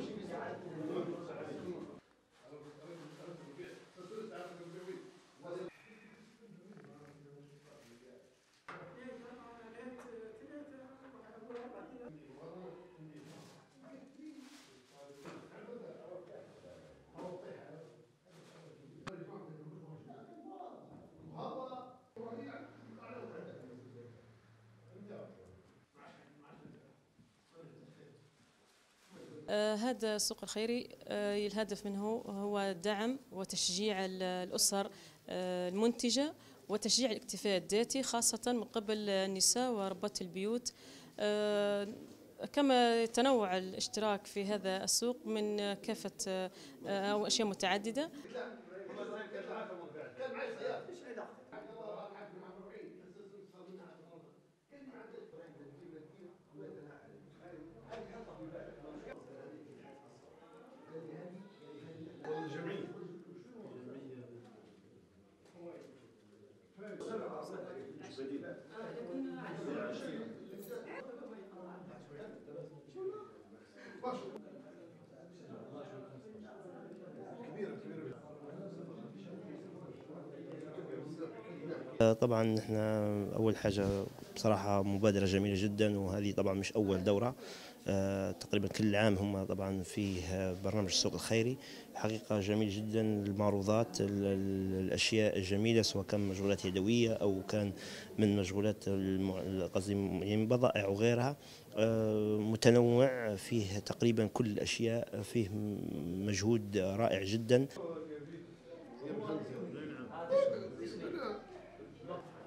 she was هذا السوق الخيري آه، الهدف منه هو دعم وتشجيع الأسر آه، المنتجة وتشجيع الاكتفاء الذاتي خاصة من قبل النساء وربات البيوت. كما يتنوع الاشتراك في هذا السوق من كافة أو أشياء متعددة. Ja, ja, ja. طبعا إحنا أول حاجة بصراحة مبادرة جميلة جدا وهذه طبعا مش أول دورة. آه، تقريبا كل عام هم طبعا فيه برنامج السوق الخيري. حقيقة جميل جدا المعروضات الأشياء الجميلة سواء كان مشغولات يدوية أو كان من مشغولات قصدي يعني بضائع وغيرها. آه، متنوع فيه تقريبا كل الأشياء فيه مجهود رائع جدا. 네.